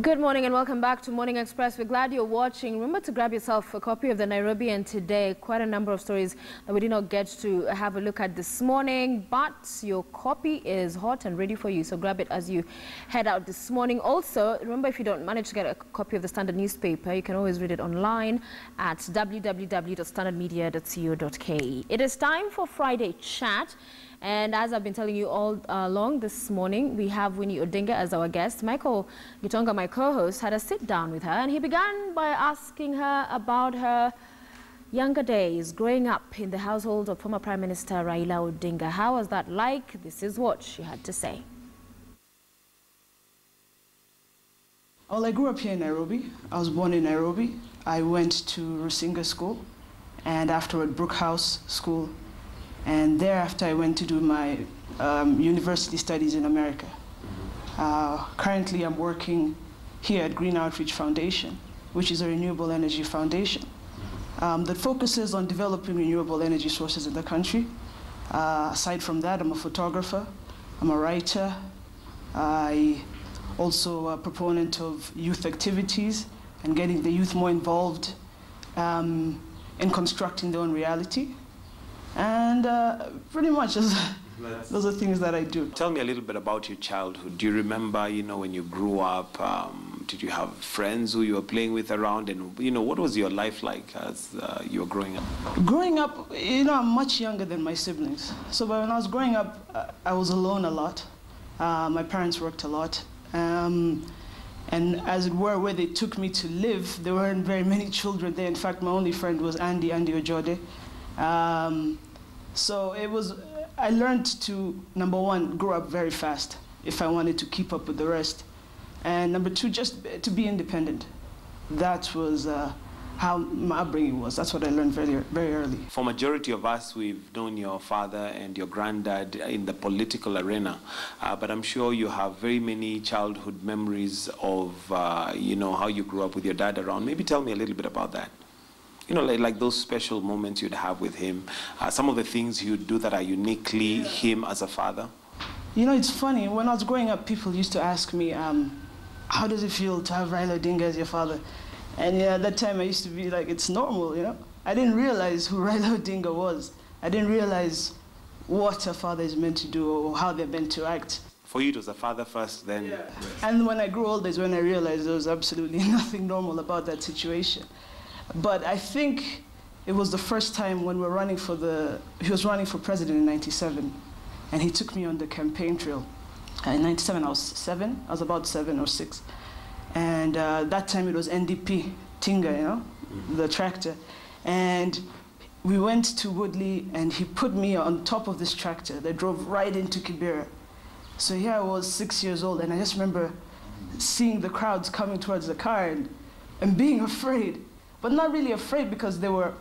Good morning and welcome back to Morning Express. We're glad you're watching. Remember to grab yourself a copy of the Nairobian today. Quite a number of stories that we did not get to have a look at this morning, but your copy is hot and ready for you. So grab it as you head out this morning. Also, remember if you don't manage to get a copy of the Standard newspaper, you can always read it online at www.standardmedia.co.ke. It is time for Friday Chat. And as I've been telling you all uh, along this morning, we have Winnie Odinga as our guest. Michael Gitonga, my co-host, had a sit down with her and he began by asking her about her younger days growing up in the household of former Prime Minister Raila Odinga. How was that like? This is what she had to say. Well, I grew up here in Nairobi. I was born in Nairobi. I went to Rusinga School and afterward Brook House School and thereafter, I went to do my um, university studies in America. Uh, currently, I'm working here at Green Outreach Foundation, which is a renewable energy foundation um, that focuses on developing renewable energy sources in the country. Uh, aside from that, I'm a photographer, I'm a writer, I also a proponent of youth activities and getting the youth more involved um, in constructing their own reality. And uh, pretty much those, those are things that I do. Tell me a little bit about your childhood. Do you remember, you know, when you grew up, um, did you have friends who you were playing with around? And, you know, what was your life like as uh, you were growing up? Growing up, you know, I'm much younger than my siblings. So when I was growing up, uh, I was alone a lot. Uh, my parents worked a lot. Um, and as it were, where they took me to live, there weren't very many children there. In fact, my only friend was Andy, Andy Ojode. Um, so it was, I learned to, number one, grow up very fast if I wanted to keep up with the rest. And number two, just to be independent. That was uh, how my upbringing was. That's what I learned very, very early. For majority of us, we've known your father and your granddad in the political arena, uh, but I'm sure you have very many childhood memories of, uh, you know, how you grew up with your dad around. Maybe tell me a little bit about that you know, like, like those special moments you'd have with him, uh, some of the things you'd do that are uniquely him as a father? You know, it's funny. When I was growing up, people used to ask me, um, how does it feel to have Raila Odinga as your father? And yeah, at that time, I used to be like, it's normal, you know? I didn't realize who Raila Odinga was. I didn't realize what a father is meant to do or how they're meant to act. For you, it was a father first, then... Yeah. And when I grew older is when I realized there was absolutely nothing normal about that situation. But I think it was the first time when we were running for the, he was running for president in 97, and he took me on the campaign trail. Uh, in 97, I was seven, I was about seven or six. And uh, that time it was NDP, Tinga, you know, mm-hmm. the tractor. And we went to Woodley, and he put me on top of this tractor that drove right into Kibera. So here I was six years old, and I just remember seeing the crowds coming towards the car and, and being afraid but not really afraid because they were,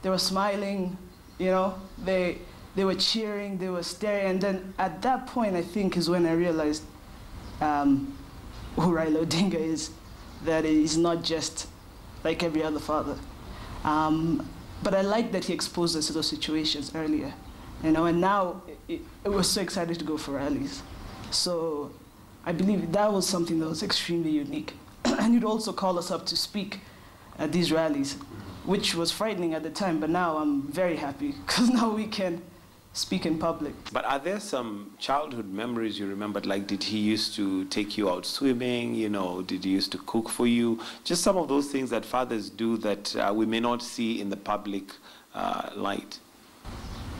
they were smiling, you know, they, they were cheering, they were staring. And then at that point, I think, is when I realized um, who Raila Odinga is, that he's not just like every other father. Um, but I like that he exposed us to those situations earlier, you know, and now it, it was so excited to go for rallies. So I believe that was something that was extremely unique. and he'd also call us up to speak at these rallies, which was frightening at the time, but now I'm very happy because now we can speak in public. But are there some childhood memories you remember? Like, did he used to take you out swimming? You know, did he used to cook for you? Just some of those things that fathers do that uh, we may not see in the public uh, light.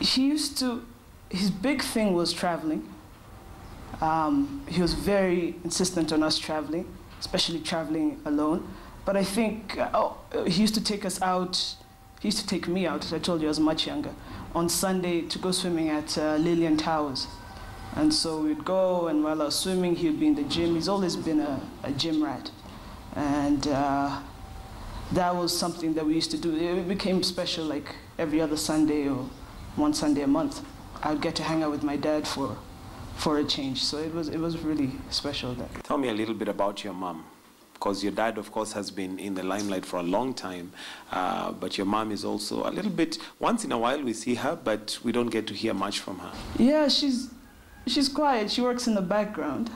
He used to, his big thing was traveling. Um, he was very insistent on us traveling, especially traveling alone. But I think uh, oh, he used to take us out. He used to take me out, as I told you, I was much younger, on Sunday to go swimming at uh, Lilian Towers. And so we'd go, and while I was swimming, he'd be in the gym. He's always been a, a gym rat. And uh, that was something that we used to do. It became special like every other Sunday or one Sunday a month. I'd get to hang out with my dad for, for a change. So it was, it was really special. That. Tell me a little bit about your mom because your dad, of course, has been in the limelight for a long time, uh, but your mom is also a little bit, once in a while we see her, but we don't get to hear much from her. Yeah, she's, she's quiet. She works in the background.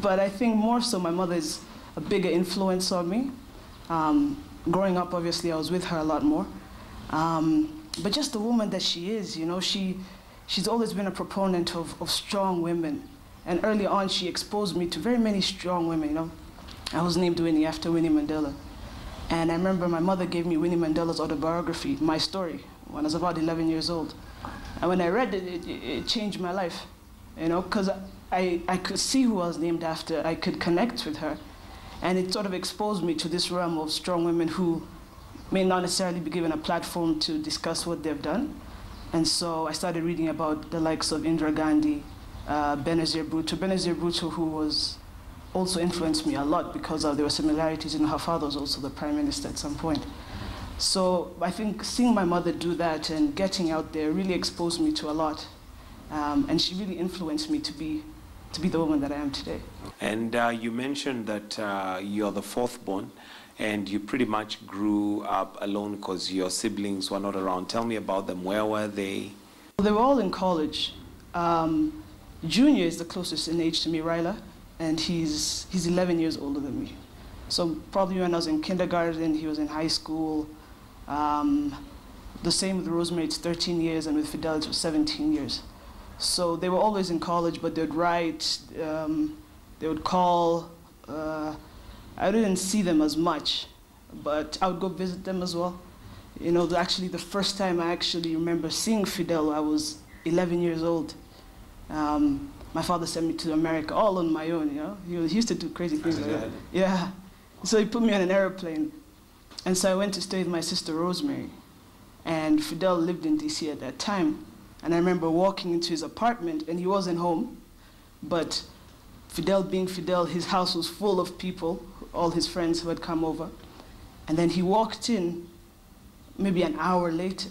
But I think more so my mother is a bigger influence on me. Um, growing up, obviously, I was with her a lot more. Um, but just the woman that she is, you know, she, she's always been a proponent of, of strong women. And early on, she exposed me to very many strong women, you know. I was named Winnie after Winnie Mandela. And I remember my mother gave me Winnie Mandela's autobiography, My Story, when I was about 11 years old. And when I read it, it, it changed my life, you know, because I, I could see who I was named after. I could connect with her. And it sort of exposed me to this realm of strong women who may not necessarily be given a platform to discuss what they've done. And so I started reading about the likes of Indira Gandhi, uh, Benazir Bhutto. Benazir Bhutto, who was also influenced me a lot because of, there were similarities in her father was also the prime minister at some point. So I think seeing my mother do that and getting out there really exposed me to a lot. Um, and she really influenced me to be, to be the woman that I am today. And uh, you mentioned that uh, you're the fourth born and you pretty much grew up alone because your siblings were not around. Tell me about them. Where were they? They were all in college. Um, Junior is the closest in age to me, Raila, and he's, he's 11 years older than me. So probably when I was in kindergarten, he was in high school. Um, the same with Rosemary, it's 13 years, and with Fidel, it was 17 years. So they were always in college, but they'd write, um, they would call. Uh, I didn't see them as much, but I would go visit them as well. You know, actually, the first time I actually remember seeing Fidel, I was 11 years old. Um, my father sent me to America all on my own, you know. He, was, he used to do crazy things like that. Yeah. So he put me on an airplane. And so I went to stay with my sister Rosemary. And Fidel lived in DC at that time. And I remember walking into his apartment, and he wasn't home. But Fidel being Fidel, his house was full of people, all his friends who had come over. And then he walked in maybe an hour later.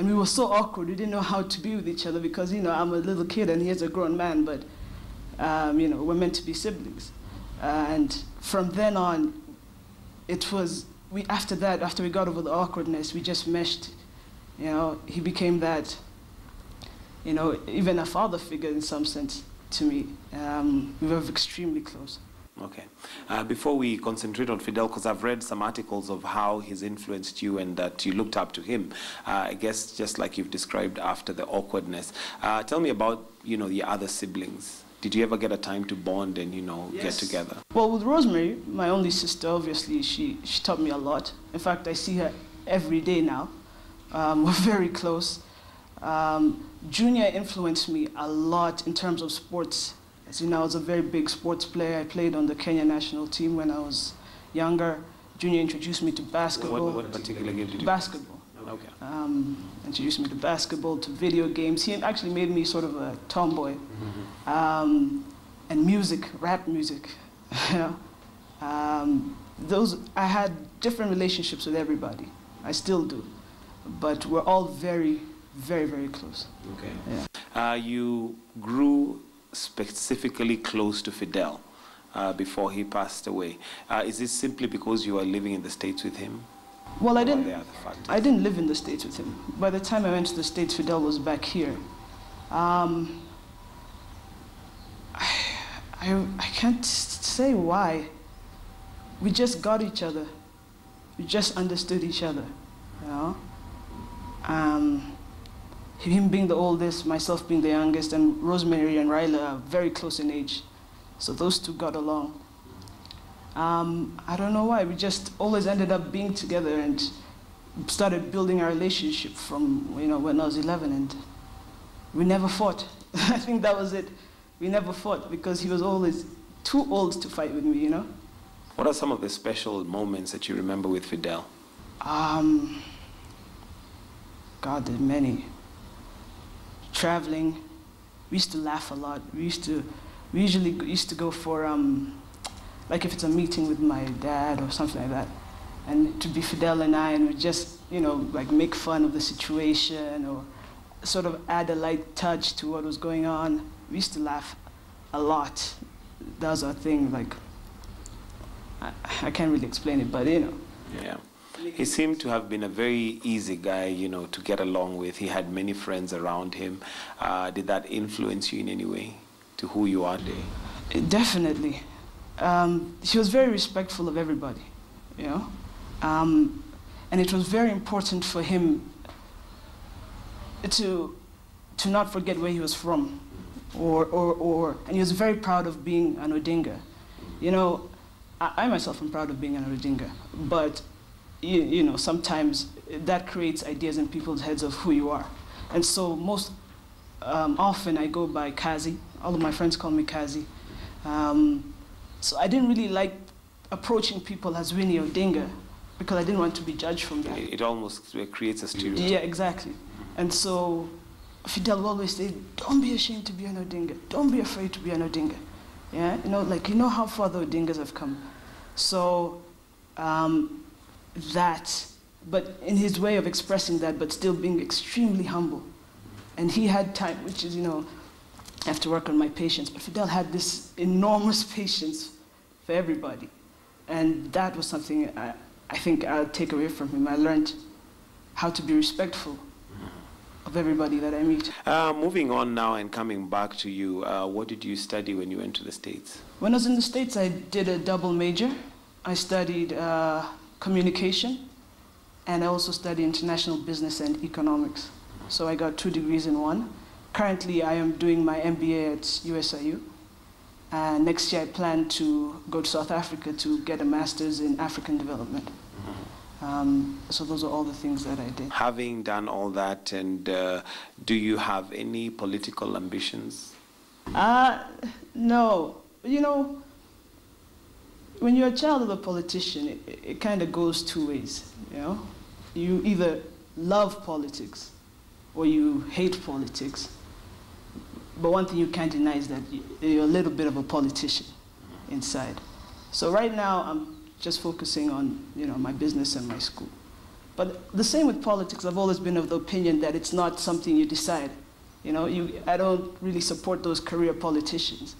And we were so awkward, we didn't know how to be with each other because, you know, I'm a little kid and he's a grown man, but, um, you know, we're meant to be siblings. Uh, and from then on, it was, we, after that, after we got over the awkwardness, we just meshed. You know, he became that, you know, even a father figure in some sense to me. Um, we were extremely close. Okay. Uh, before we concentrate on Fidel, because I've read some articles of how he's influenced you and that you looked up to him, uh, I guess just like you've described after the awkwardness. Uh, tell me about, you know, the other siblings. Did you ever get a time to bond and, you know, Yes. get together? Well, with Rosemary, my only sister, obviously, she, she taught me a lot. In fact, I see her every day now. Um, we're very close. Um, Junior influenced me a lot in terms of sports. As you know, I was a very big sports player. I played on the Kenya national team when I was younger. Junior introduced me to basketball. What, what particular game did you Basketball. Okay. Um, introduced me to basketball, to video games. He actually made me sort of a tomboy. Um, and music, rap music. you know? um, those, I had different relationships with everybody. I still do. But we're all very, very, very close. Okay. Yeah. Uh, you grew specifically close to Fidel uh, before he passed away. Uh, is this simply because you are living in the States with him? Well, I didn't. there other factors? I didn't live in the States with him. By the time I went to the States, Fidel was back here. Um, I, I, I can't say why. We just got each other. We just understood each other, you know? Um, him being the oldest, myself being the youngest, and Rosemary and Raila are very close in age. So those two got along. Um, I don't know why. We just always ended up being together and started building our relationship from you know when I was 11, and we never fought. I think that was it. We never fought because he was always too old to fight with me. You know. What are some of the special moments that you remember with Fidel? Um, God, there are many. Traveling, we used to laugh a lot. We used to, we usually used to go for, um, like if it's a meeting with my dad or something like that, and to be Fidel and I, and we just, you know, like make fun of the situation or sort of add a light touch to what was going on. We used to laugh a lot. That was our thing. Like, I, I can't really explain it, but you know. Yeah. He seemed to have been a very easy guy, you know, to get along with. He had many friends around him. Uh, did that influence you in any way to who you are today? Definitely. um, he was very respectful of everybody, you know. Um, and it was very important for him to, to not forget where he was from. Or, or, or, and he was very proud of being an Odinga. You know, I, I myself am proud of being an Odinga, but you, you know, sometimes that creates ideas in people's heads of who you are. And so most um, often I go by Kazi. All of my friends call me Kazi. Um, so I didn't really like approaching people as Winnie or Odinga because I didn't want to be judged from that. It almost creates a stereotype. Yeah, exactly. And so Fidel always say, don't be ashamed to be an Odinga. Don't be afraid to be an Odinga. Yeah, you know, like, you know how far the Odingas have come. So um, that, but in his way of expressing that, but still being extremely humble. And he had time, which is, you know, I have to work on my patience, but Fidel had this enormous patience for everybody. And that was something I, I think I'll take away from him. I learned how to be respectful of everybody that I meet. Uh, moving on now and coming back to you, uh, what did you study when you went to the States? When I was in the States, I did a double major. I studied uh, communication, and I also study international business and economics. So I got two degrees in one. Currently, I am doing my MBA at USIU. And next year, I plan to go to South Africa to get a master's in African development. Um, so those are all the things that I did. Having done all that, and uh, do you have any political ambitions? Uh, no. You know, when you're a child of a politician, it, it kind of goes two ways, you know? You either love politics or you hate politics. But one thing you can't deny is that you're a little bit of a politician inside. So right now, I'm just focusing on you know, my business and my school. But the same with politics, I've always been of the opinion that it's not something you decide. You know, you, I don't really support those career politicians.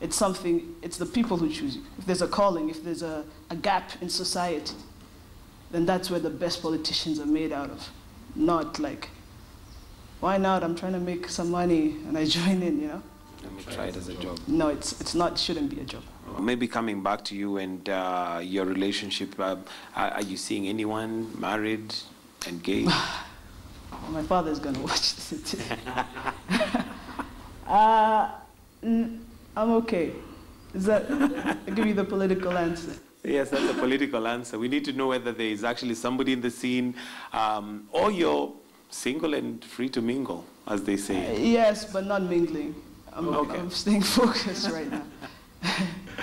It's something, it's the people who choose you. If there's a calling, if there's a, a gap in society, then that's where the best politicians are made out of. Not like, why not? I'm trying to make some money and I join in, you know? Let me try it as a job. No, it's, it's not, shouldn't be a job. Maybe coming back to you and uh, your relationship, uh, are you seeing anyone married, engaged? My father's gonna watch this. uh, I'm okay. Is that, give me the political answer. Yes, that's a political answer. We need to know whether there is actually somebody in the scene um, or you're single and free to mingle, as they say. Yes, but not mingling. I'm, Okay. I'm staying focused right now.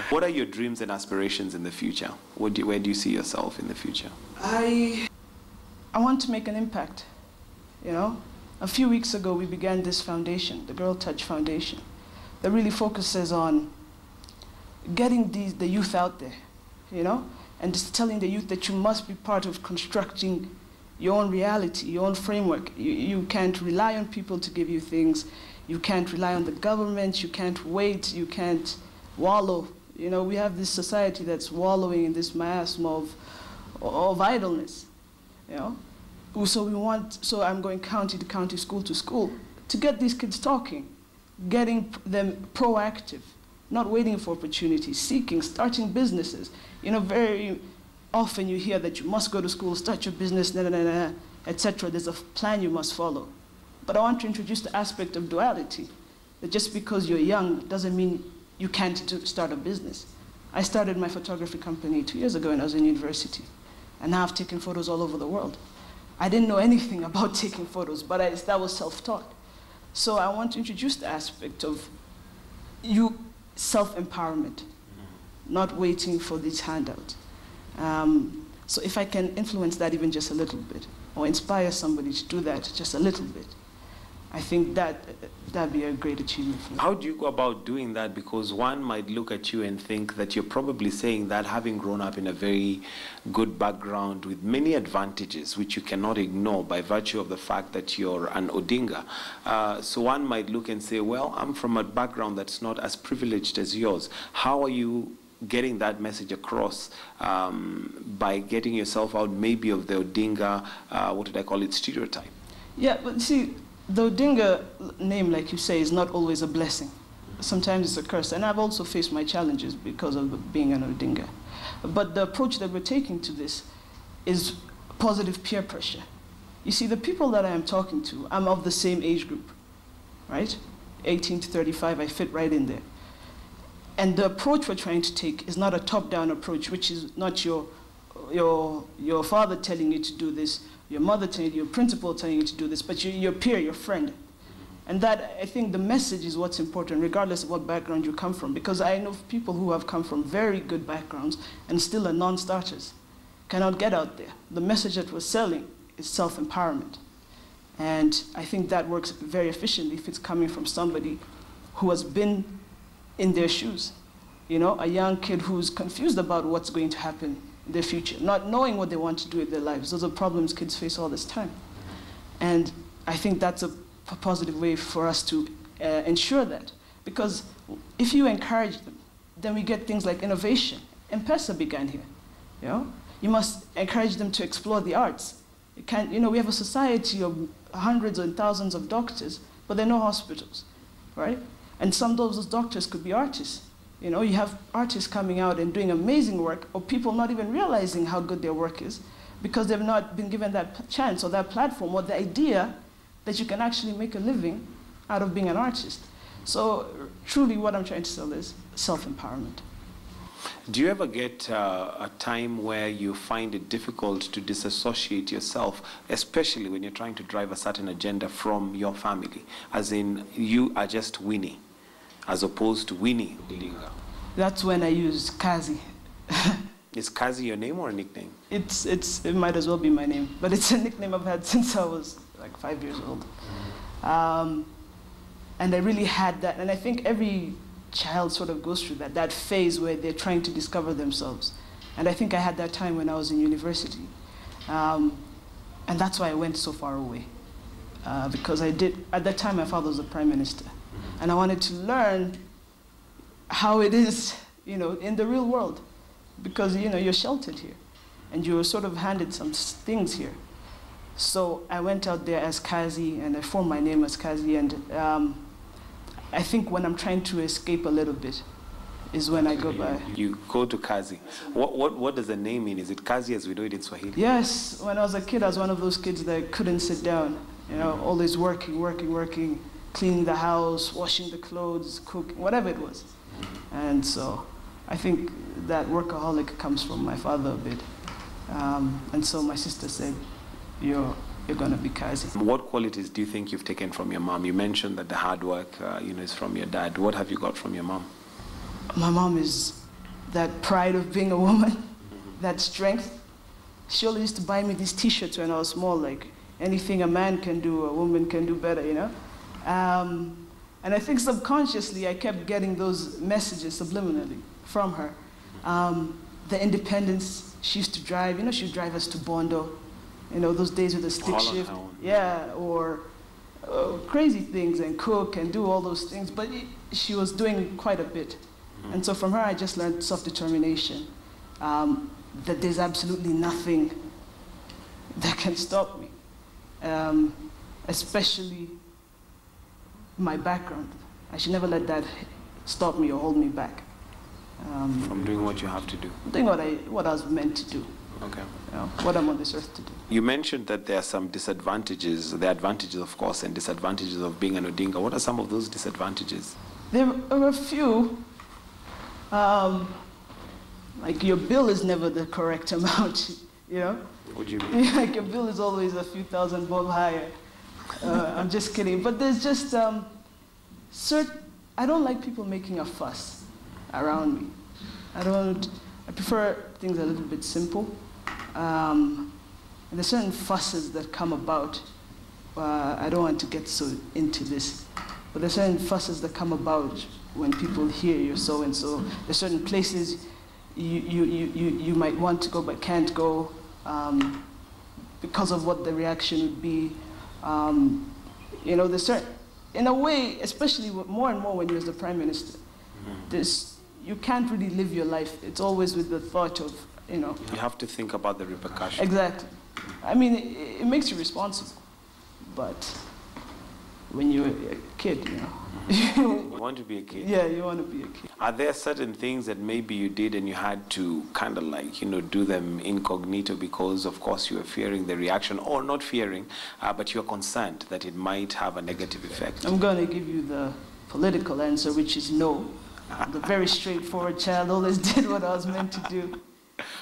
What are your dreams and aspirations in the future? What do, where do you see yourself in the future? I, I want to make an impact, you know? A few weeks ago, we began this foundation, the Girl Touch Foundation, that really focuses on getting these, the youth out there, you know? And just telling the youth that you must be part of constructing your own reality, your own framework. You, you can't rely on people to give you things. You can't rely on the government. You can't wait. You can't wallow. You know, we have this society that's wallowing in this miasma of, of idleness, you know? So we want, so I'm going county to county, school to school, to get these kids talking, getting them proactive, not waiting for opportunities, seeking, starting businesses. You know, very often you hear that you must go to school, start your business, etc. There's a plan you must follow. But I want to introduce the aspect of duality, that just because you're young doesn't mean you can't start a business. I started my photography company two years ago when I was in university, and now I've taken photos all over the world. I didn't know anything about taking photos, but I, that was self-taught. So I want to introduce the aspect of you self-empowerment, not waiting for this handout. Um, so if I can influence that even just a little bit, or inspire somebody to do that just a little bit, I think that that'd be a great achievement for me. How do you go about doing that? Because one might look at you and think that you're probably saying that having grown up in a very good background with many advantages, which you cannot ignore by virtue of the fact that you're an Odinga. Uh, so one might look and say, well, I'm from a background that's not as privileged as yours. How are you getting that message across um, by getting yourself out maybe of the Odinga, uh, what did I call it, stereotype? Yeah, but see, the Odinga name, like you say, is not always a blessing. sometimes it's a curse. And I've also faced my challenges because of being an Odinga. But the approach that we're taking to this is positive peer pressure. You see, the people that I am talking to, I'm of the same age group, right? 18 to 35, I fit right in there. And the approach we're trying to take is not a top-down approach, which is not your, your, your father telling you to do this, your mother telling you, your principal telling you to do this, but your, your peer, your friend. And that, I think the message is what's important, regardless of what background you come from. Because I know people who have come from very good backgrounds and still are non-starters, cannot get out there. The message that we're selling is self-empowerment. And I think that works very efficiently if it's coming from somebody who has been in their shoes. You know, a young kid who's confused about what's going to happen their future, not knowing what they want to do with their lives. Those are problems kids face all this time. And I think that's a positive way for us to uh, ensure that. Because if you encourage them, then we get things like innovation. M-Pesa began here. You, know? you must encourage them to explore the arts. You, can't, you know, we have a society of hundreds and thousands of doctors, but there are no hospitals, right? And some of those doctors could be artists. You know, you have artists coming out and doing amazing work, or people not even realizing how good their work is because they've not been given that chance or that platform or the idea that you can actually make a living out of being an artist. So truly what I'm trying to sell is self-empowerment. Do you ever get uh, a time where you find it difficult to disassociate yourself, especially when you're trying to drive a certain agenda from your family? As in, you are just Winnie, as opposed to Winnie Odinga. That's when I use Kazi. Is Kazi your name or a nickname? It's, it's, it might as well be my name, but it's a nickname I've had since I was like five years old. Um, and I really had that, and I think every child sort of goes through that, that phase where they're trying to discover themselves. And I think I had that time when I was in university. Um, and that's why I went so far away. Uh, because I did, at that time my father was the prime minister. And I wanted to learn how it is, you know, in the real world. Because, you know, you're sheltered here. And you were sort of handed some things here. So I went out there as Kazi, and I formed my name as Kazi. And um, I think when I'm trying to escape a little bit, is when I go by. You go to Kazi. What, what, what does the name mean? Is it Kazi as we know it in Swahili? Yes. When I was a kid, I was one of those kids that couldn't sit down. You know, always working, working, working, cleaning the house, washing the clothes, cooking, whatever it was. And so I think that workaholic comes from my father a bit. Um, and so my sister said, you're, you're going to be Kazi. What qualities do you think you've taken from your mom? You mentioned that the hard work, uh, you know, is from your dad. What have you got from your mom? My mom is that pride of being a woman, that strength. She always used to buy me these T-shirts when I was small, like anything a man can do, a woman can do better, you know. Um, and I think subconsciously I kept getting those messages subliminally from her. Um, the independence she used to drive, you know, she would drive us to Bondo you know, those days with the stick shift. Yeah, or uh, crazy things and cook and do all those things. But it, she was doing quite a bit. Mm-hmm. And so from her, I just learned self-determination, um, that there's absolutely nothing that can stop me, um, especially my background. I should never let that stop me or hold me back. Um, From doing what you have to do. Doing what I, what I was meant to do. Okay. You know, what I'm on this earth to do. You mentioned that there are some disadvantages, the advantages, of course, and disadvantages of being an Odinga. What are some of those disadvantages? There are a few. Um, like your bill is never the correct amount, you know? What do you mean? like your bill is always a few thousand bob higher. Uh, I'm just kidding. But there's just, um, cert- I don't like people making a fuss around me. I don't, I prefer things a little bit simple. Um, there's certain fusses that come about. Uh, I don't want to get so into this, but there's certain fusses that come about when people hear you're so and so. There's certain places you, you, you, you might want to go but can't go um, because of what the reaction would be. Um, you know, certain, in a way, especially more and more when you're the prime minister, mm-hmm. you can't really live your life. It's always with the thought of you know. You have to think about the repercussions. Exactly. I mean, it, it makes you responsible, but when you're a kid, you know, you want to be a kid. Yeah, you want to be a kid. Are there certain things that maybe you did and you had to kind of like, you know, do them incognito because, of course, you were fearing the reaction, or not fearing, uh, but you're concerned that it might have a negative effect? I'm going to give you the political answer, which is no. The very straightforward child always did what I was meant to do.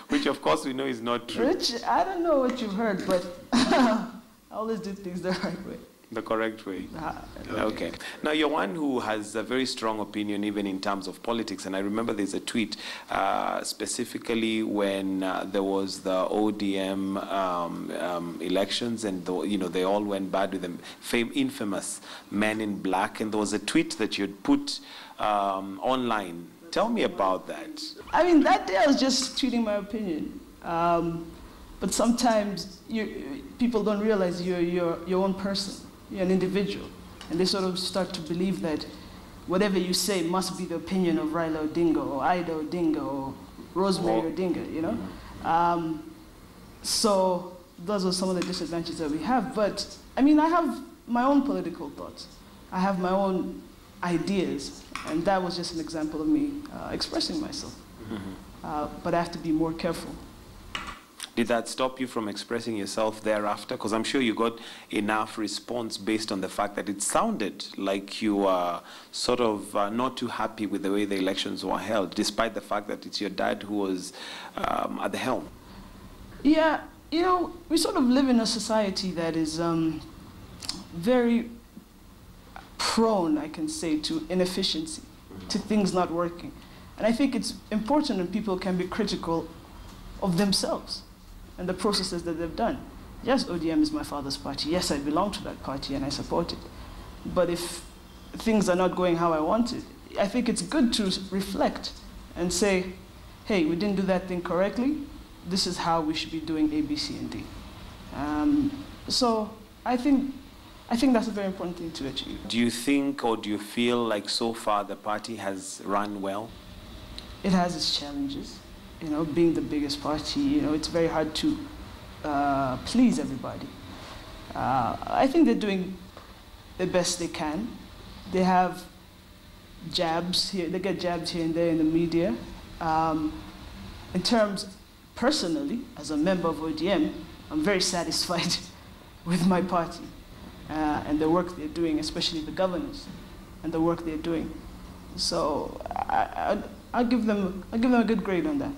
Which, of course, we know is not true. Rich, I don't know what you've heard, but I always did things the right way. The correct way. Ah, Okay. Now, you're one who has a very strong opinion, even in terms of politics. And I remember there's a tweet uh, specifically when uh, there was the ODM um, um, elections, and the, you know they all went bad with the fam- infamous Men in Black. And there was a tweet that you'd put um, online. Tell me about that. I mean, that day I was just tweeting my opinion. Um, but sometimes you, people don't realize you're, you're your own person. You're an individual. And they sort of start to believe that whatever you say must be the opinion of Raila Odinga or Ida Odinga or Rosemary Well- Odinga, you know? Um, so those are some of the disadvantages that we have. But I mean, I have my own political thoughts. I have my own ideas. And that was just an example of me uh, expressing myself. Uh, but I have to be more careful. Did that stop you from expressing yourself thereafter? Because I'm sure you got enough response based on the fact that it sounded like you were sort of uh, not too happy with the way the elections were held, despite the fact that it's your dad who was um, at the helm. Yeah, you know, we sort of live in a society that is um, very prone, I can say, to inefficiency, to things not working. And I think it's important when people can be critical of themselves and the processes that they've done. Yes, ODM is my father's party. Yes, I belong to that party and I support it. But if things are not going how I want it, I think it's good to reflect and say, hey, we didn't do that thing correctly. This is how we should be doing A, B, C, and D. Um, so I think, I think that's a very important thing to achieve. Do you think or do you feel like so far the party has run well? It has its challenges. You know, being the biggest party, you know, it's very hard to uh, please everybody. Uh, I think they're doing the best they can. They have jabs here, they get jabs here and there in the media. Um, in terms, personally, as a member of ODM, I'm very satisfied with my party uh, and the work they're doing, especially the governors and the work they're doing. So I, I, I'll, give them, I'll give them a good grade on that.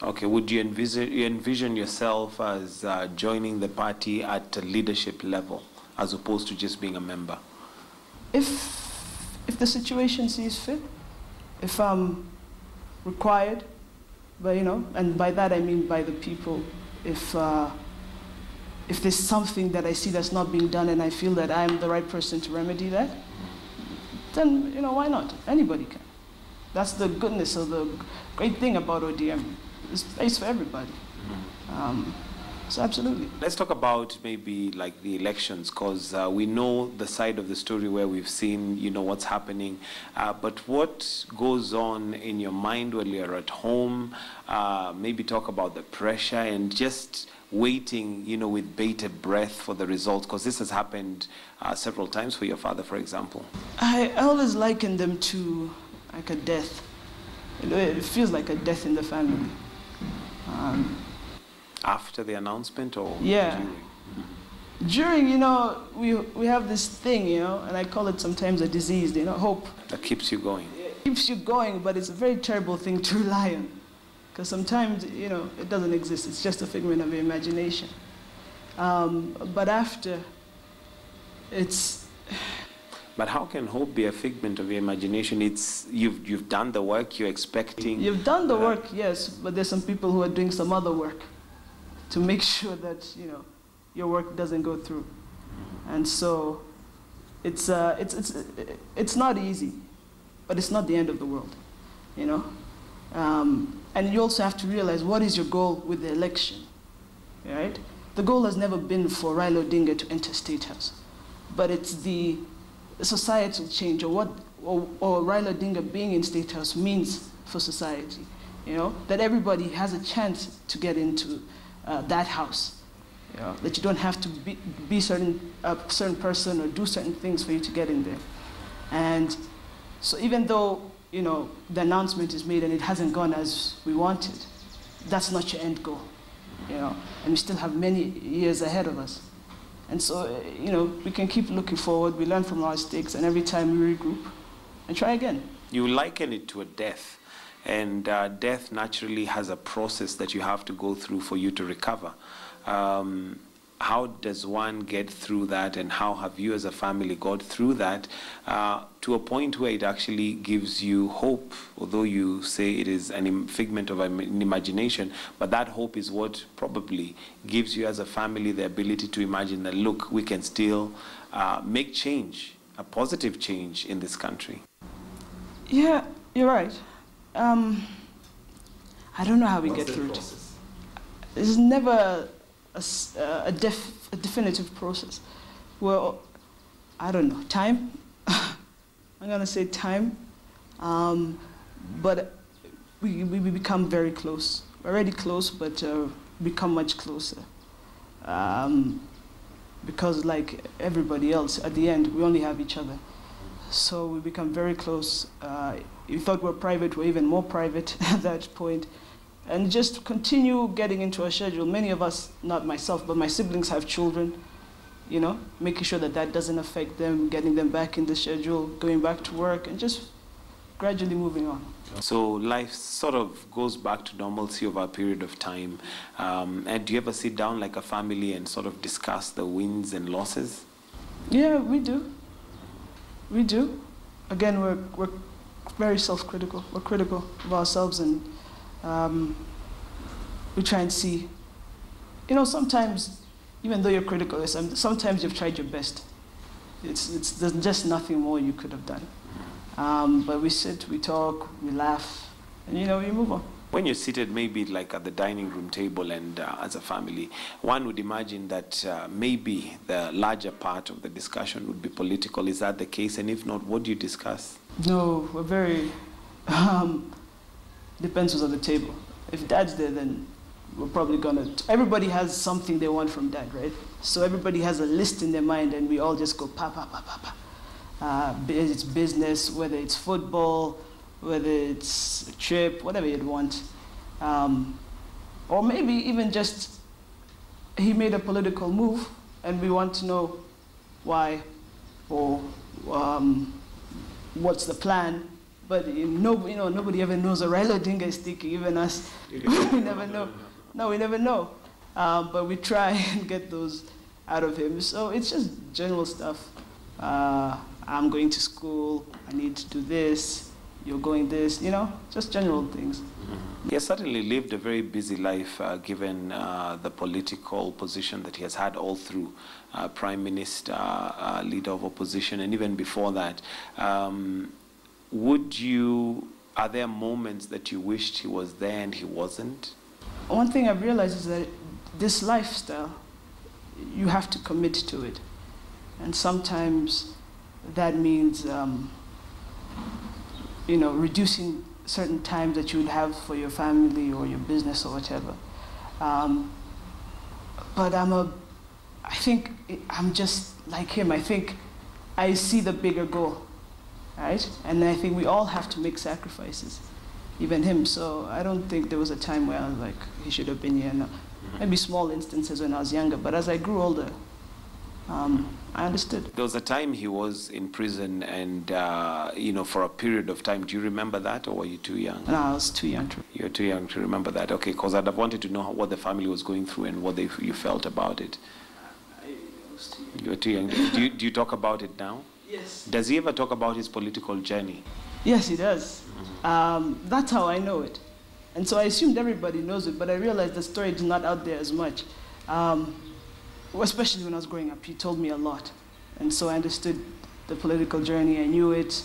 Okay, would you envision, you envision yourself as uh, joining the party at a leadership level as opposed to just being a member? If, if the situation sees fit, if I'm required, but you know, and by that I mean by the people, if, uh, if there's something that I see that's not being done and I feel that I'm the right person to remedy that, then you know, why not? Anybody can. That's the goodness of the great thing about ODM. It's space for everybody. Um, so absolutely. Let's talk about maybe like the elections, because uh, we know the side of the story where we've seen, you know, what's happening. Uh, but what goes on in your mind when you're at home? Uh, maybe talk about the pressure and just waiting, you know, with bated breath for the results, because this has happened uh, several times for your father, for example. I I always liken them to like a death. You know, it feels like a death in the family. Um, After the announcement or Yeah. during? during, you know, we, we have this thing, you know, and I call it sometimes a disease, you know, hope. That keeps you going. It keeps you going, but it's a very terrible thing to rely on. Because sometimes, you know, it doesn't exist. It's just a figment of your imagination. Um, but after, it's, But how can hope be a figment of your imagination? It's you've you've done the work. You're expecting. you've done the Uh, work, yes, but there's some people who are doing some other work to make sure that, you know, your work doesn't go through. And so it's, uh, it's, it's, it's not easy, but it's not the end of the world, you know? Um, and you also have to realize what is your goal with the election, right? The goal has never been for Raila Odinga to enter State House, but it's the societal change or what or, or Raila Odinga being in State House means for society, you know? That everybody has a chance to get into uh, that house, you know? That you don't have to be, be certain, a certain person or do certain things for you to get in there. And so even though, you know, the announcement is made and it hasn't gone as we wanted, that's not your end goal, you know, and we still have many years ahead of us. And so, you know, we can keep looking forward, we learn from our mistakes, and every time we regroup and try again. You liken it to a death, and uh, death naturally has a process that you have to go through for you to recover. Um, how does one get through that and how have you as a family got through that uh, to a point where it actually gives you hope although you say it is an figment of an imagination but that hope is what probably gives you as a family the ability to imagine that look we can still uh, make change a positive change in this country. Yeah you're right. Um, i don't know how we What's get through process? it it's never a, uh, a, def, a definitive process. Well, I don't know, time? I'm going to say time. Um, but we, we become very close. Already close, but uh, become much closer. Um, because like everybody else, at the end, we only have each other. So we become very close. Uh, you thought we we're private, we're even more private at that point and just continue getting into a schedule. Many of us, not myself, but my siblings have children, you know, making sure that that doesn't affect them, getting them back in the schedule, going back to work, and just gradually moving on. So life sort of goes back to normalcy over a period of time. Um, and do you ever sit down like a family and sort of discuss the wins and losses? Yeah, we do. We do. Again, we're, we're very self-critical. We're critical of ourselves and um, we try and see, you know, sometimes, even though you're critical, sometimes you've tried your best. It's, it's, there's just nothing more you could have done. Um, but we sit, we talk, we laugh, and you know, we move on. When you're seated maybe like at the dining room table and uh, as a family, one would imagine that uh, maybe the larger part of the discussion would be political. Is that the case? And if not, what do you discuss? No, we're very um, Depends who's at the table. If dad's there, then we're probably gonna. Everybody has something they want from dad, right? So everybody has a list in their mind, and we all just go pa pa pa pa pa. Uh, it's business, whether it's football, whether it's a trip, whatever you'd want, um, or maybe even just he made a political move, and we want to know why, or um, what's the plan, but no, you know, nobody ever knows a Raila Odinga is thinking, even us. we never know. No, we never know. Um, but we try and get those out of him. So it's just general stuff. Uh, I'm going to school, I need to do this, you're going this, you know, just general things. He has certainly lived a very busy life uh, given uh, the political position that he has had all through. Uh, Prime Minister, uh, leader of opposition, and even before that. Um, would you, are there moments that you wished he was there and he wasn't? One thing I've realized is that this lifestyle, you have to commit to it. And sometimes that means, um, you know, reducing certain times that you would have for your family or your business or whatever. Um, but I'm a, I think I'm just like him. I think I see the bigger goal right? And I think we all have to make sacrifices, even him. So I don't think there was a time where I was like, he should have been here. No. Maybe small instances when I was younger, but as I grew older, um, I understood. There was a time he was in prison and, uh, you know, for a period of time. Do you remember that or were you too young? No, I was too young to. You were too young to remember that. Okay, because I'd have wanted to know what the family was going through and what they, you felt about it. I was too young. You were too young. do, you, do you talk about it now? Yes. Does he ever talk about his political journey? Yes, he does. Mm-hmm. Um, that's how I know it. And so I assumed everybody knows it, but I realized the story is not out there as much. Um, especially when I was growing up, he told me a lot. And so I understood the political journey, I knew it.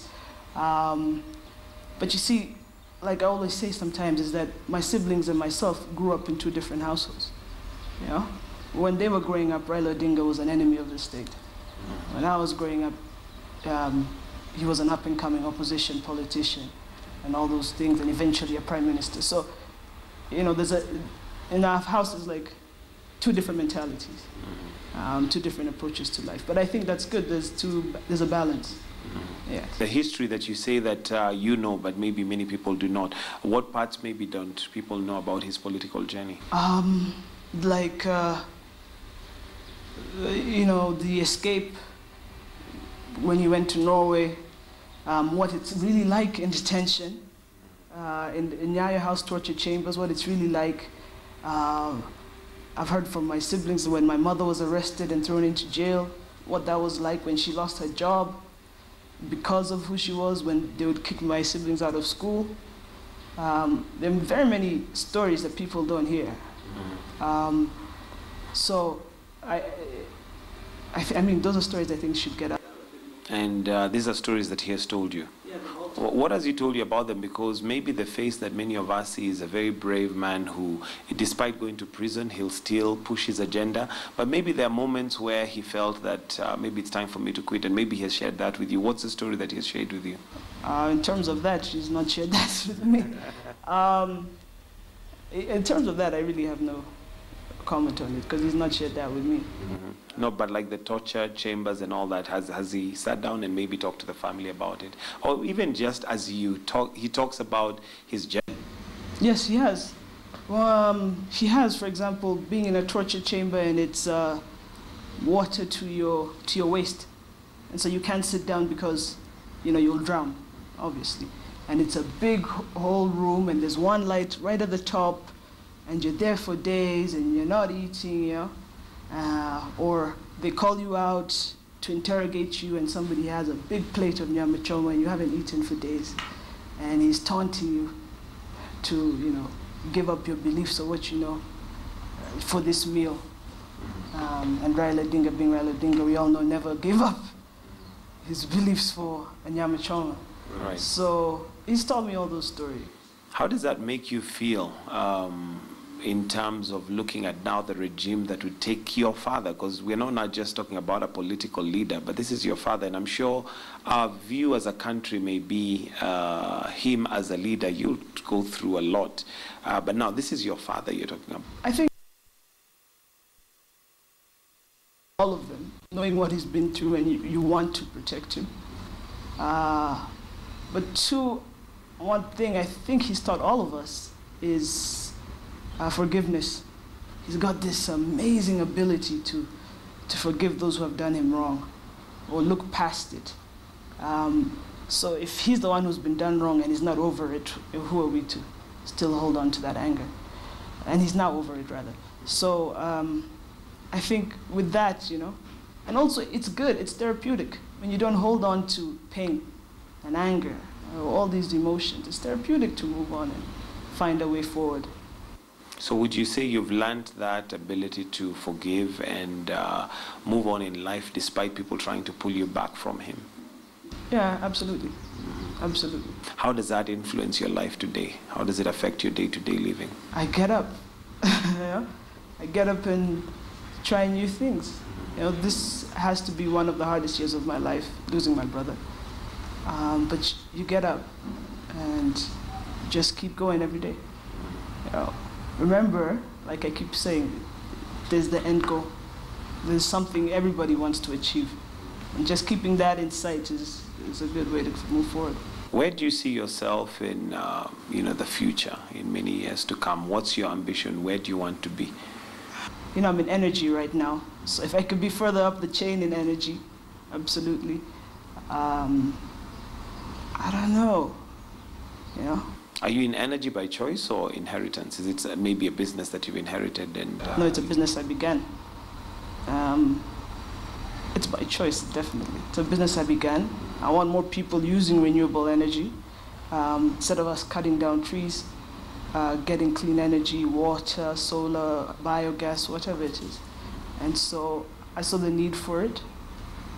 Um, but you see, like I always say sometimes, is that my siblings and myself grew up in two different households. You know? When they were growing up, Raila Odinga was an enemy of the state. When I was growing up, um, he was an up and coming opposition politician and all those things, and eventually a prime minister. So, you know, there's a, in our house, there's like two different mentalities, um, two different approaches to life. But I think that's good. There's, two, there's a balance. Yeah. The history that you say that uh, you know, but maybe many people do not. What parts maybe don't people know about his political journey? Um, like, uh, you know, the escape when he went to Norway, um, what it's really like in detention, uh, in, in Nyayo House torture chambers, what it's really like. Uh, I've heard from my siblings when my mother was arrested and thrown into jail, what that was like when she lost her job because of who she was, when they would kick my siblings out of school. Um, there are very many stories that people don't hear. Um, so, I, I, I mean, those are stories I think should get out. And uh, these are stories that he has told you. Wh- What has he told you about them? Because maybe the face that many of us see is a very brave man who, despite going to prison, he'll still push his agenda. But maybe there are moments where he felt that uh, maybe it's time for me to quit, and maybe he has shared that with you. What's the story that he has shared with you? Uh, in terms of that, she's not shared that with me. Um, in terms of that, I really have no comment on it because he's not shared that with me. No, but like the torture chambers and all that, has, has he sat down and maybe talked to the family about it? Or even just as you talk, he talks about his journey. Yes, he has. Well, um, he has, for example, being in a torture chamber and it's uh, water to your to your waist, and so you can't sit down because, you know, you'll drown, obviously. And it's a big whole room, and there's one light right at the top, and you're there for days, and you're not eating, you know, uh, or they call you out to interrogate you, and somebody has a big plate of nyama choma, and you haven't eaten for days, and he's taunting you to, you know, give up your beliefs or what you know uh, for this meal. Um, and Raila Odinga being Raila Odinga, we all know never gave up his beliefs for a nyama choma. Right. So he's told me all those stories. How does that make you feel um, in terms of looking at now the regime that would take your father? Because we're not, not just talking about a political leader, but this is your father, and I'm sure our view as a country may be uh, him as a leader. You'll go through a lot, uh, but now this is your father you're talking about. I think all of them, knowing what he's been through and you, you want to protect him. Uh, but two, one thing I think he's taught all of us is uh, forgiveness. He's got this amazing ability to, to forgive those who have done him wrong or look past it. Um, so if he's the one who's been done wrong and he's not over it, who are we to still hold on to that anger? And he's now over it, rather. So um, I think with that, you know, and also it's good, it's therapeutic. When you don't hold on to pain and anger, all these emotions, it's therapeutic to move on and find a way forward. So, would you say you've learned that ability to forgive and uh, move on in life despite people trying to pull you back from him? Yeah, absolutely. Absolutely. How does that influence your life today? How does it affect your day to day living? I get up. yeah? I get up and try new things. You know, this has to be one of the hardest years of my life, losing my brother. Um, but you get up and just keep going every day. You know, remember, like I keep saying, there's the end goal. There's something everybody wants to achieve. And just keeping that in sight is, is a good way to move forward. Where do you see yourself in uh, you know the future in many years to come? What's your ambition? Where do you want to be? you know, I'm in energy right now. So if I could be further up the chain in energy, absolutely. Um, I don't know. You know, Are you in energy by choice or inheritance? Is it maybe a business that you've inherited and uh, no, it's a business I began. Um, it's by choice, definitely. It's a business I began. I want more people using renewable energy um, instead of us cutting down trees, uh, getting clean energy, water, solar, biogas, whatever it is. And so I saw the need for it,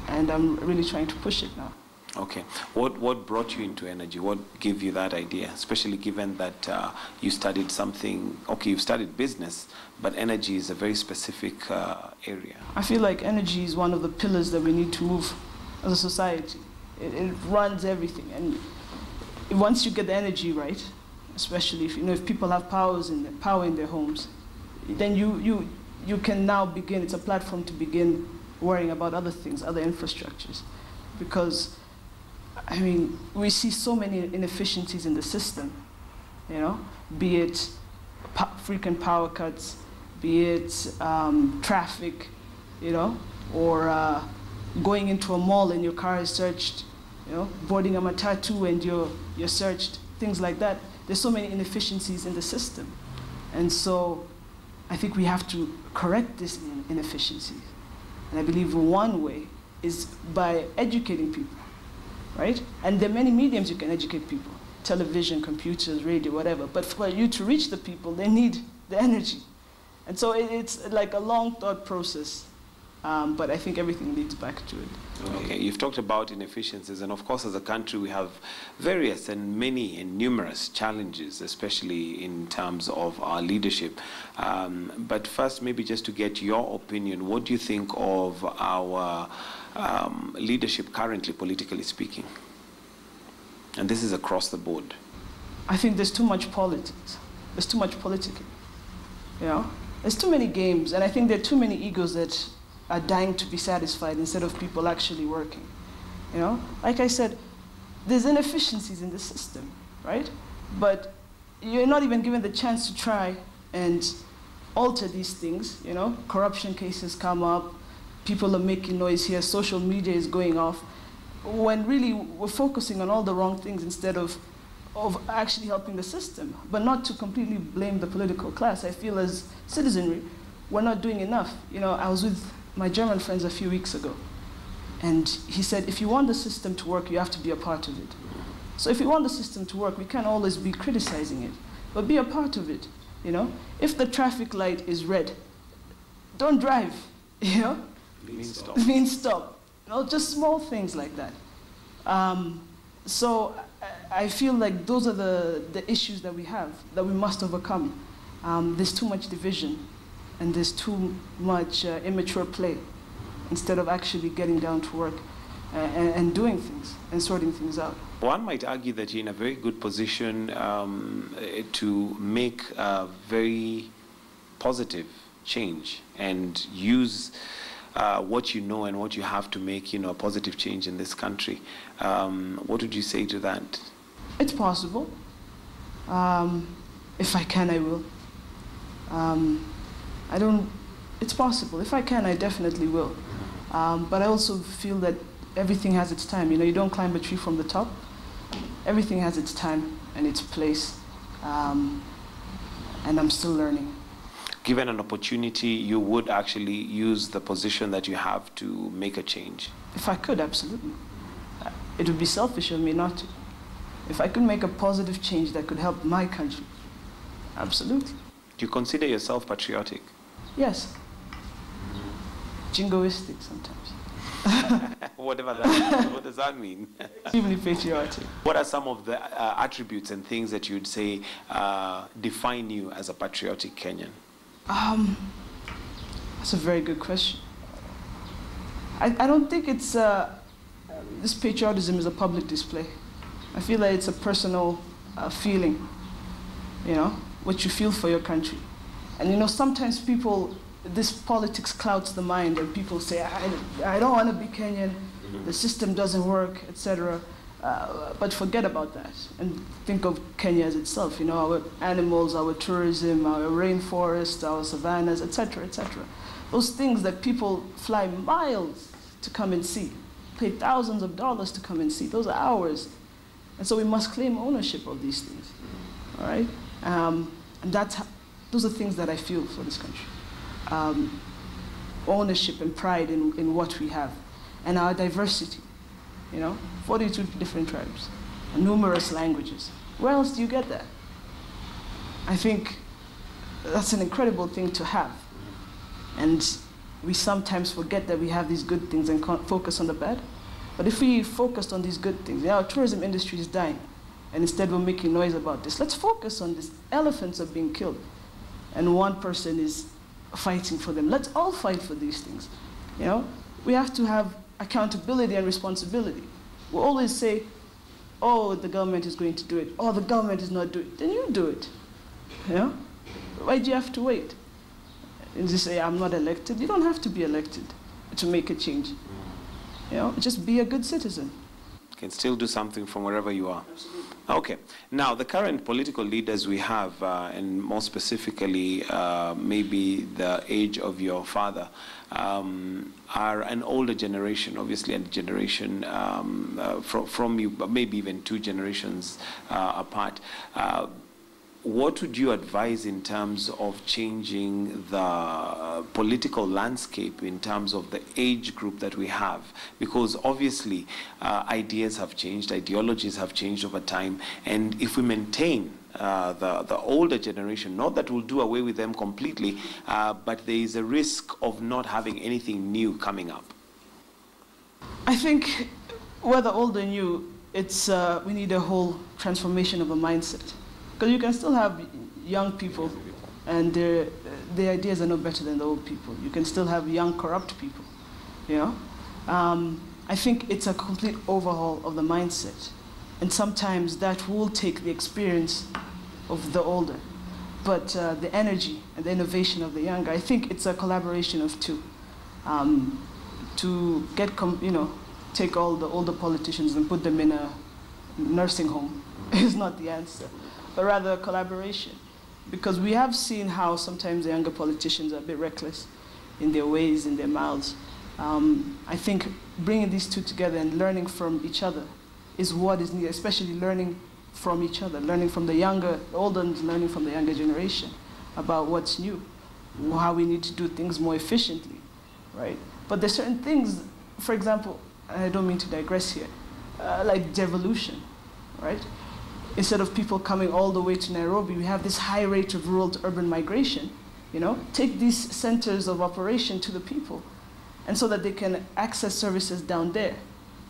and I'm really trying to push it now. Okay. What what brought you into energy? What gave you that idea? Especially given that uh, you studied something. Okay, you've studied business, but energy is a very specific uh, area. I feel like energy is one of the pillars that we need to move as a society. It, it runs everything, and once you get the energy right, especially if you know if people have powers in their, power in their homes, then you you you can now begin. It's a platform to begin worrying about other things, other infrastructures, because I mean, we see so many inefficiencies in the system, you know, be it frequent power cuts, be it um, traffic, you know, or uh, going into a mall and your car is searched, you know, boarding a matatu and you're, you're searched, things like that. There's so many inefficiencies in the system. And so I think we have to correct this inefficiencies. And I believe one way is by educating people, right? And there are many mediums you can educate people television, computers, radio, whatever. But for you to reach the people, they need the energy. And so it, it's like a long thought process. Um, but I think everything leads back to it. Okay, you've talked about inefficiencies, and of course, as a country, we have various and many and numerous challenges, especially in terms of our leadership. Um, but first, maybe just to get your opinion, what do you think of our um, leadership currently, politically speaking? And this is across the board. I think there's too much politics. There's too much politicking. You know, there's too many games, and I think there are too many egos that are dying to be satisfied instead of people actually working. You know, like I said, there's inefficiencies in the system, right? But you're not even given the chance to try and alter these things. You know, corruption cases come up, people are making noise here, social media is going off, when really we're focusing on all the wrong things instead of of actually helping the system, but not to completely blame the political class. I feel as citizenry, we're not doing enough. You know, I was with my German friends a few weeks ago. And he said, if you want the system to work, you have to be a part of it. So if you want the system to work, we can't always be criticizing it, but be a part of it. You know, if the traffic light is red, don't drive. You know, mean stop. mean stop. You know, just small things like that. Um, so I, I feel like those are the, the issues that we have that we must overcome. Um, there's too much division and there's too much uh, immature play instead of actually getting down to work uh, and, and, doing things and sorting things out. One might argue that you're in a very good position um, to make a very positive change and use uh, what you know and what you have to make you know a positive change in this country. Um, what would you say to that? It's possible. Um, if I can, I will. Um, I don't, it's possible. If I can, I definitely will. Um, but I also feel that everything has its time. You know, you don't climb a tree from the top. Everything has its time and its place. Um, and I'm still learning. Given an opportunity, you would actually use the position that you have to make a change? If I could, absolutely. Uh, it would be selfish of me not to. If I could make a positive change that could help my country, absolutely. Do you consider yourself patriotic? Yes. Jingoistic sometimes. Whatever that what does that mean? Extremely patriotic. What are some of the uh, attributes and things that you'd say uh, define you as a patriotic Kenyan? Um, that's a very good question. I, I don't think it's, uh, this patriotism is a public display. I feel like it's a personal uh, feeling, you know, what you feel for your country. And you know, sometimes people, this politics clouds the mind, and people say, I, I don't want to be Kenyan, the system doesn't work, etc. Uh, but forget about that and think of Kenya as itself. You know, our animals, our tourism, our rainforests, our savannas, etc., etc. Those things that people fly miles to come and see, pay thousands of dollars to come and see. Those are ours, and so we must claim ownership of these things. All right, um, and that's those are things that I feel for this country. Um, ownership and pride in, in what we have and our diversity. You know, 42 different tribes, numerous languages. Where else do you get that? I think that's an incredible thing to have. And we sometimes forget that we have these good things and focus on the bad. But if we focused on these good things, our tourism industry is dying. And instead we're making noise about this. Let's focus on this. Elephants are being killed and one person is fighting for them. Let's all fight for these things. You know, we have to have accountability and responsibility. We always say, oh, the government is going to do it. Oh, the government is not doing it. Then you do it. You know? Why do you have to wait? And you say, I'm not elected. You don't have to be elected to make a change. You know, just be a good citizen. Okay. can still do something from wherever you are. Okay. Now, the current political leaders we have, uh, and more specifically, uh, maybe the age of your father, um, are an older generation, obviously, a generation um, uh, from, from you, maybe even two generations uh, apart. Uh, what would you advise in terms of changing the political landscape in terms of the age group that we have? Because obviously uh, ideas have changed, ideologies have changed over time, and if we maintain uh, the, the older generation, not that we'll do away with them completely, uh, but there is a risk of not having anything new coming up. I think whether old or new, it's, uh, we need a whole transformation of a mindset. Because you can still have young people and their, their ideas are no better than the old people. You can still have young, corrupt people, you know? Um, I think it's a complete overhaul of the mindset. And sometimes that will take the experience of the older. But uh, the energy and the innovation of the younger, I think it's a collaboration of two. Um, to get, you know, take all the older politicians and put them in a nursing home is not the answer but rather a collaboration. Because we have seen how sometimes the younger politicians are a bit reckless in their ways, in their mouths. Um, I think bringing these two together and learning from each other is what is needed, especially learning from each other, learning from the younger, the older learning from the younger generation about what's new, how we need to do things more efficiently, right? But there's certain things, for example, I don't mean to digress here, uh, like devolution, right? Instead of people coming all the way to Nairobi, we have this high rate of rural to urban migration. You know, take these centers of operation to the people, and so that they can access services down there,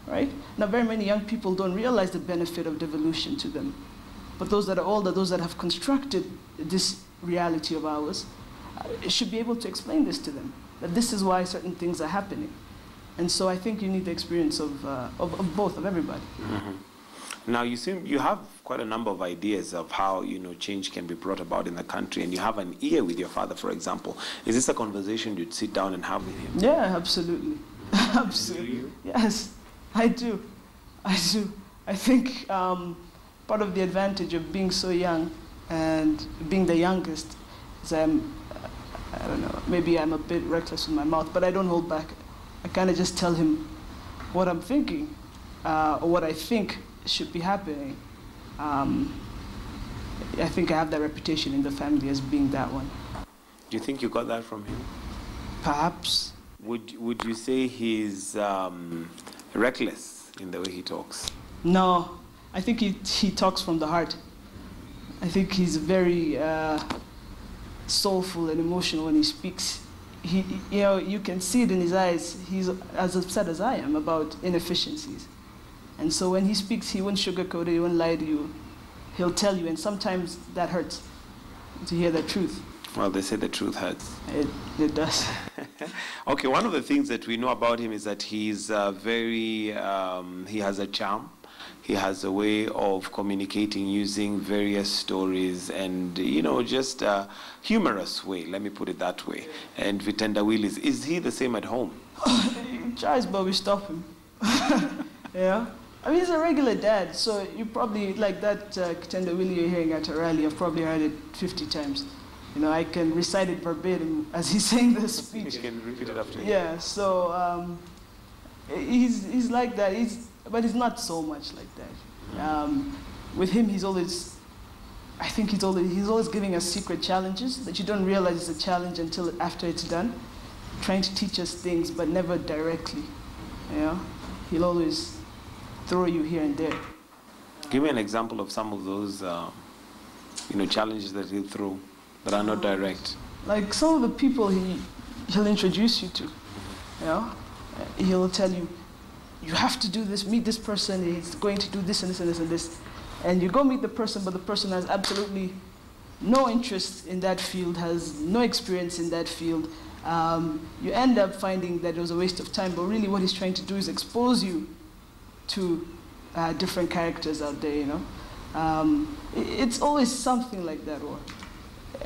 right? Now, very many young people don't realize the benefit of devolution to them, but those that are older, those that have constructed this reality of ours, uh, should be able to explain this to them. That this is why certain things are happening, and so I think you need the experience of, uh, of, of, both of everybody. Mm -hmm. Now you seem you have quite a number of ideas of how you know change can be brought about in the country, and you have an ear with your father, for example. Is this a conversation you'd sit down and have with him? Yeah, absolutely, absolutely. Yes, I do, I do. I think um, part of the advantage of being so young and being the youngest is I'm, I don't know, maybe I'm a bit reckless with my mouth, but I don't hold back. I kind of just tell him what I'm thinking uh, or what I think should be happening. Um, I think I have that reputation in the family as being that one. Do you think you got that from him? Perhaps. Would, would you say he's um, reckless in the way he talks? No, I think he, he talks from the heart. I think he's very uh, soulful and emotional when he speaks. He, you know, you can see it in his eyes. He's as upset as I am about inefficiencies. And so when he speaks, he won't sugarcoat it, he won't lie to you. He'll tell you, and sometimes that hurts to hear the truth. Well, they say the truth hurts. It, it does. okay, one of the things that we know about him is that he's uh, very, um, he has a charm. He has a way of communicating using various stories and, you know, just a humorous way, let me put it that way. And Vitendawilis, is he the same at home? he tries, but we stop him. yeah? I mean, he's a regular dad, so you probably, like that uh, Kitendawili you're hearing at a rally, I've probably heard it 50 times. You know, I can recite it verbatim as he's saying the speech. You can repeat it after you. Yeah, so um, he's, he's like that, he's, but he's not so much like that. Um, with him, he's always, I think he's always, he's always giving us secret challenges that you don't realize is a challenge until after it's done. Trying to teach us things, but never directly. You know? He'll always throw you here and there. Give me an example of some of those, uh, you know, challenges that he'll throw that are not direct. Like some of the people he, he'll introduce you to, you know, he'll tell you, you have to do this, meet this person, he's going to do this and this and this and this. And you go meet the person, but the person has absolutely no interest in that field, has no experience in that field. Um, you end up finding that it was a waste of time, but really what he's trying to do is expose you to uh, different characters out there, you know. Um, it's always something like that, or